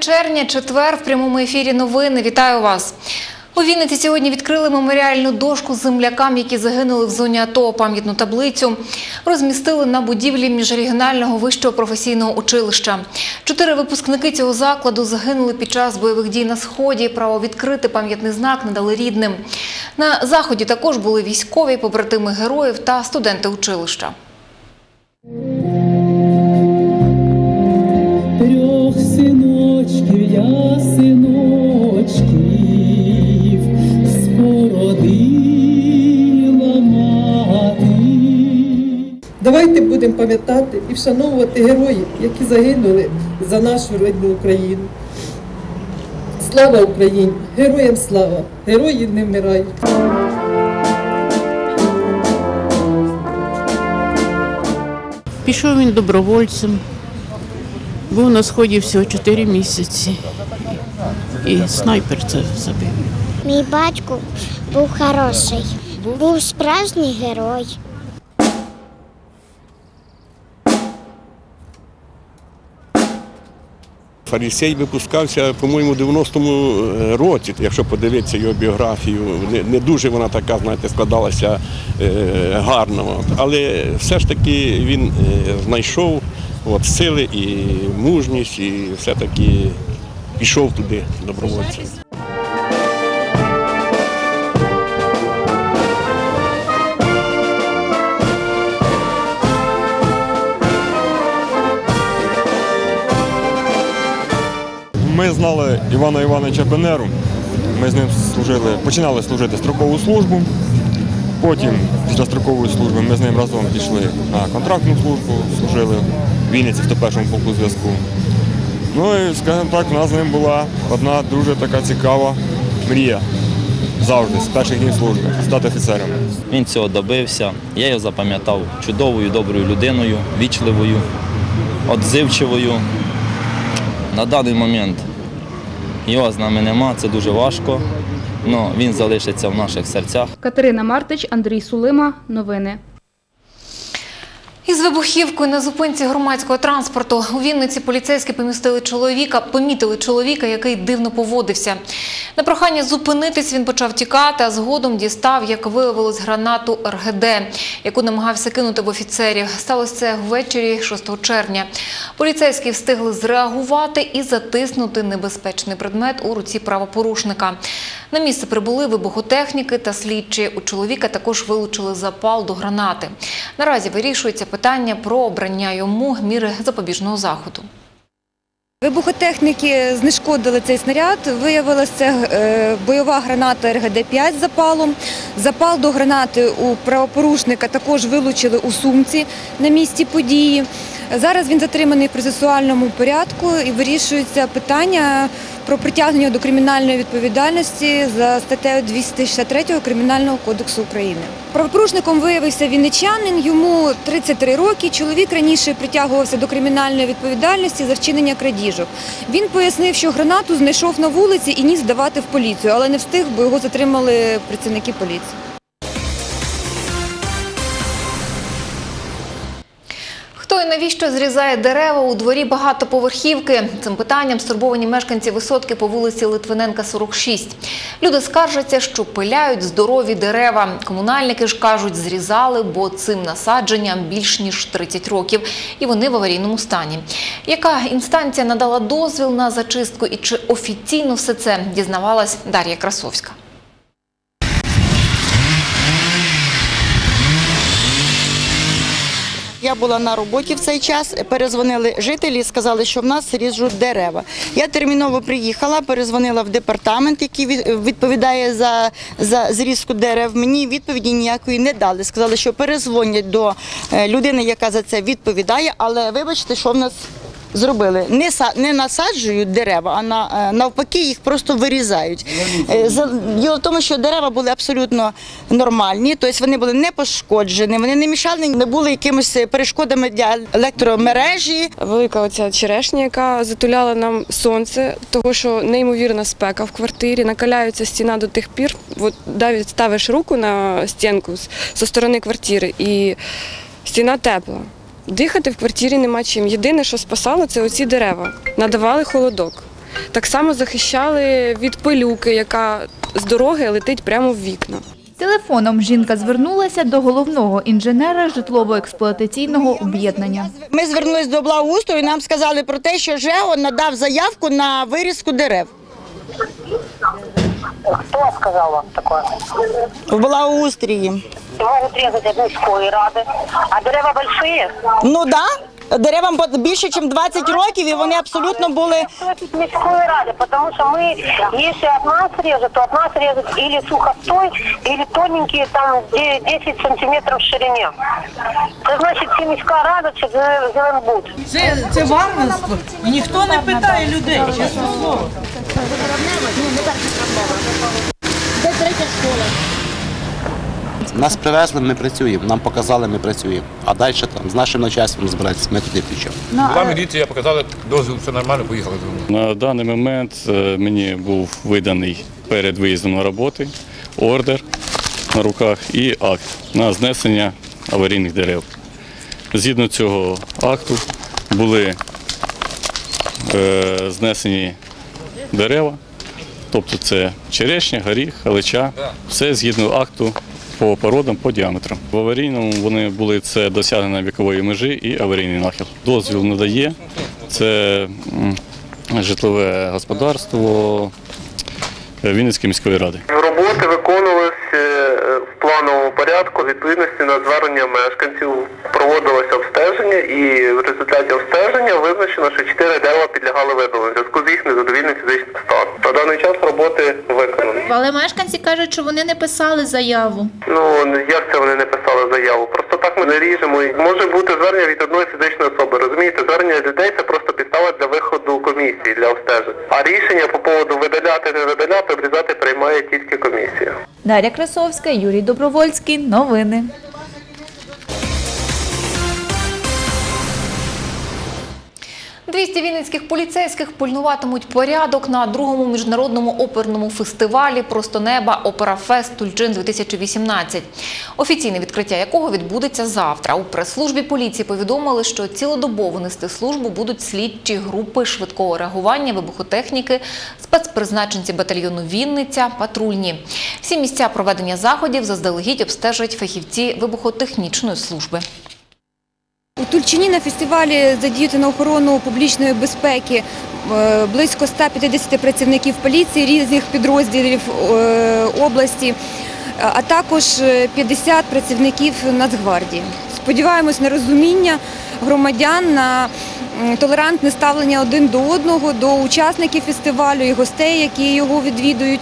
7 червня, четвер, в прямому ефірі новини. Вітаю вас. У Вінниці сьогодні відкрили меморіальну дошку землякам, які загинули в зоні АТО. Пам'ятну таблицю розмістили на будівлі міжрегіонального вищого професійного училища. Чотири випускники цього закладу загинули під час бойових дій на сході. Право відкрити пам'ятний знак надали рідним. На заході також були військові, побратими героїв та студенти училища. Давайте будемо пам'ятати і вшановувати героїв, які загинули за нашу рідну Україну. Слава Україні! Героям слава! Герої не вмирають! Пішов він добровольцем. Був на сході всього 4 місяці. І снайпер це забив. Мій батько був хороший, був справжній герой. Фарисей випускався, по-моєму, у 90-му році, якщо подивитися його біографію. Не, не дуже вона така, знаєте, складалася е, гарно. Але все ж таки він е, знайшов от, сили і мужність, і все-таки пішов туди добровольцем. Ми знали Івана Івановича Бенеру. Ми з ним служили, починали служити строкову службу. Потім, після строкової служби, ми з ним разом пішли на контрактну службу, служили в Вінниці в 101-му полку зв'язку. Ну і, скажімо так, у нас з ним була одна дуже така цікава мрія завжди, з перших днів служби, стати офіцером. Він цього добився. Я його запам'ятав чудовою, доброю людиною, вічливою, отзивчивою. На даний момент його з нами нема, це дуже важко. але він залишиться в наших серцях. Катерина Мартич, Андрій Сулима. Новини. Із вибухівкою на зупинці громадського транспорту у Вінниці поліцейські помістили чоловіка, помітили чоловіка, який дивно поводився. На прохання зупинитись він почав тікати, а згодом дістав, як виявилось, гранату РГД, яку намагався кинути в офіцерів. Сталося це ввечері 6 червня. Поліцейські встигли зреагувати і затиснути небезпечний предмет у руці правопорушника. На місце прибули вибухотехніки та слідчі. У чоловіка також вилучили запал до гранати. Наразі вирішується питання про обрання йому міри запобіжного заходу. Вибухотехніки знешкодили цей снаряд. Виявилося це е, бойова граната РГД-5 з запалом. Запал до гранати у правопорушника також вилучили у сумці на місці події. Зараз він затриманий в процесуальному порядку і вирішується питання про притягнення до кримінальної відповідальності за статтею 263 Кримінального кодексу України. Правопорушником виявився вінничанин, йому 33 роки. Чоловік раніше притягувався до кримінальної відповідальності за вчинення крадіжок. Він пояснив, що гранату знайшов на вулиці і ніс здавати в поліцію, але не встиг, бо його затримали працівники поліції. І навіщо зрізає дерева у дворі багатоповерхівки? Цим питанням стурбовані мешканці висотки по вулиці Литвиненка, 46. Люди скаржаться, що пиляють здорові дерева. Комунальники ж кажуть, зрізали, бо цим насадженням більш ніж 30 років, і вони в аварійному стані. Яка інстанція надала дозвіл на зачистку і чи офіційно все це дізнавалась Дар'я Красовська. Я була на роботі в цей час. Перезвонили жителі сказали, що в нас ріжуть дерева. Я терміново приїхала, перезвонила в департамент, який відповідає за, за зрізку дерев. Мені відповіді ніякої не дали. Сказали, що перезвонять до е, людини, яка за це відповідає. Але вибачте, що в нас зробили. Не, са- не насаджують дерева, а на, е, навпаки їх просто вирізають. Е, за- Діло в тому, що дерева були абсолютно нормальні, тобто вони були не пошкоджені, вони не мішали, не були якимись перешкодами для електромережі. Велика оця черешня, яка затуляла нам сонце, того що неймовірна спека в квартирі, накаляється стіна до тих пір. От навіть ставиш руку на стінку з- зі сторони квартири, і стіна тепла. Дихати в квартирі нема чим. Єдине, що спасало, це оці дерева. Надавали холодок. Так само захищали від пилюки, яка з дороги летить прямо в вікна. Телефоном жінка звернулася до головного інженера житлово-експлуатаційного об'єднання. Ми звернулися до благоустрою, і нам сказали про те, що ЖЕО надав заявку на вирізку дерев. Кто сказал вам такое? В благоустрії. Могут резать от міської ради. А дерева большие? Ну так. Да. Деревам більше, ніж 20 років, і вони абсолютно були міської ради, потому что мы, если от нас то от нас режут или сухостой, или тоненькие, там, де- 10 сантиметров в ширине. Це значить, чи міська рада, чи Зе- Зеленбуд. Це, це вам ніхто не питає людей, чесно слово. Нас привезли, ми працюємо. Нам показали, ми працюємо. А далі там з нашим начальством збиратися, ми туди включимо. Була міліція, показали дозвіл, все нормально, поїхали. На даний момент е, мені був виданий перед виїздом на роботи ордер на руках і акт на знесення аварійних дерев. Згідно цього акту були е, знесені дерева, тобто це черешня, горіх, галича, все згідно акту по породам, по діаметрам. В аварійному вони були це досягнення вікової межі і аварійний нахил. Дозвіл надає це житлове господарство е, Вінницької міської ради. Роботи виконувалися в плановому порядку, відповідності на звернення мешканців проводилося обстеження, і в результаті обстеження визначено, що чотири дерева підлягали видаленню в зв'язку з їх незадовільним фізичним станом. На даний час роботи виконані. Але мешканці кажуть, що вони не писали заяву. Ну як це вони не писали заяву? Просто так ми не ріжемо. І Може бути звернення від одної фізичної особи. Розумієте, звернення людей це просто підстава для виходу комісії для обстежень. А рішення по поводу видаляти, не видаляти, обрізати приймає тільки комісія. Дар'я Красовська, Юрій Добровольський. Новини. – 200 вінницьких поліцейських пильнуватимуть порядок на другому міжнародному оперному фестивалі «Просто неба. Операфест Тульчин-2018», офіційне відкриття якого відбудеться завтра. У прес-службі поліції повідомили, що цілодобово нести службу будуть слідчі групи швидкого реагування, вибухотехніки, спецпризначенці батальйону «Вінниця», патрульні. Всі місця проведення заходів заздалегідь обстежують фахівці вибухотехнічної служби. Тульчині на фестивалі задіяти на охорону публічної безпеки е, близько 150 працівників поліції різних підрозділів е, області, а також е, 50 працівників Нацгвардії. Сподіваємось на розуміння громадян, на толерантне ставлення один до одного, до учасників фестивалю і гостей, які його відвідують.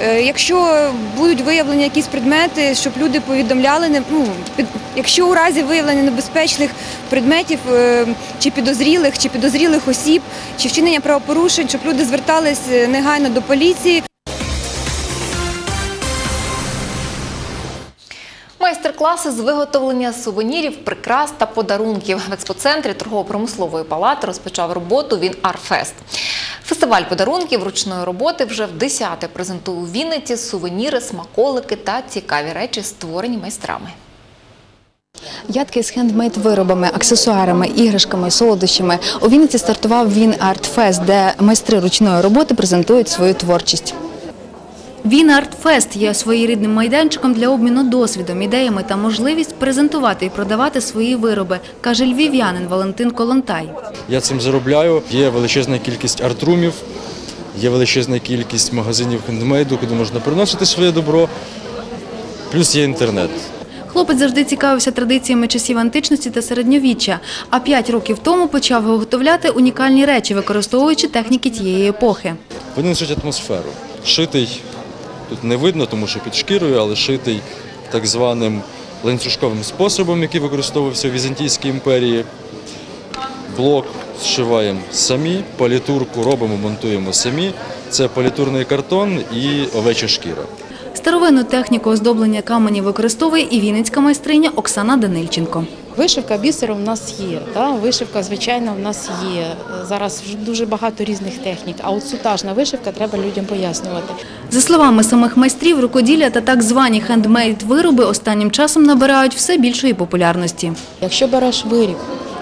Е, Якщо будуть виявлені якісь предмети, щоб люди повідомляли, ну, під- якщо у разі виявлення небезпечних предметів е, чи підозрілих, чи підозрілих осіб, чи вчинення правопорушень, щоб люди звертались е, негайно до поліції. Майстер-класи з виготовлення сувенірів, прикрас та подарунків в експоцентрі торгово-промислової палати розпочав роботу він Арфест. Фестиваль подарунків ручної роботи вже в 10-те презентує у Вінниці сувеніри, смаколики та цікаві речі, створені майстрами. Ядки з хендмейд-виробами, аксесуарами, іграшками, солодощами. У Вінниці стартував Він Артфест, де майстри ручної роботи презентують свою творчість. Він Артфест є своєрідним майданчиком для обміну досвідом, ідеями та можливість презентувати і продавати свої вироби, каже львів'янин Валентин Колонтай. Я цим заробляю. Є величезна кількість артрумів, є величезна кількість магазинів хендмейду, куди можна приносити своє добро. Плюс є інтернет. Хлопець завжди цікавився традиціями часів античності та середньовіччя, а п'ять років тому почав виготовляти унікальні речі, використовуючи техніки тієї епохи. Вони несуть атмосферу. Шитий тут не видно, тому що під шкірою, але шитий так званим ланцюжковим способом, який використовувався в Візантійській імперії. Блок зшиваємо самі, палітурку робимо, монтуємо самі. Це політурний картон і овеча шкіра. Старовинну техніку оздоблення каменів використовує і вінницька майстриня Оксана Данильченко. Вишивка бісером в нас є. Та? Вишивка, звичайно, в нас є. Зараз дуже багато різних технік, а от сутажна вишивка треба людям пояснювати. За словами самих майстрів, рукоділля та так звані хендмейд вироби останнім часом набирають все більшої популярності. Якщо береш виріб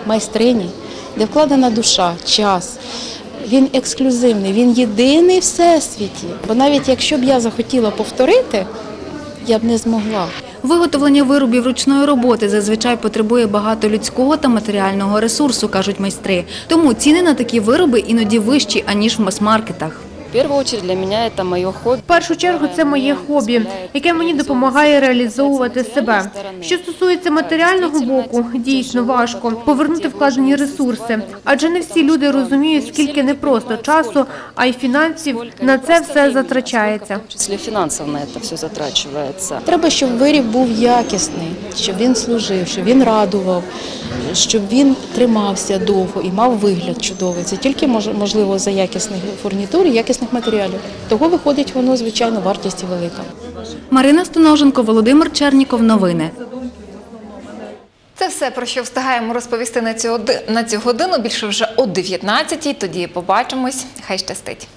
майстрині, де вкладена душа, час. Він ексклюзивний, він єдиний в всесвіті. Бо навіть якщо б я захотіла повторити, я б не змогла. Виготовлення виробів ручної роботи зазвичай потребує багато людського та матеріального ресурсу, кажуть майстри. Тому ціни на такі вироби іноді вищі, аніж в мас-маркетах. В першу чергу для мене це моє хобі. Першу чергу це моє хобі, яке мені допомагає реалізовувати себе. Що стосується матеріального боку, дійсно важко повернути вкладені ресурси, адже не всі люди розуміють, скільки не просто часу, а й фінансів на це все затрачається. В числі фінансів на це все затрачується. Треба, щоб виріб був якісний, щоб він служив, щоб він радував, щоб він тримався довго і мав вигляд чудовий. Це тільки можливо за якісних фурнітур і якісних матеріалів. Того виходить воно, звичайно, вартість і велика. Марина Стоноженко, Володимир Черніков. Новини. Це все, про що встигаємо розповісти на цю, на цю годину. Більше вже о 19-й. Тоді побачимось. Хай щастить.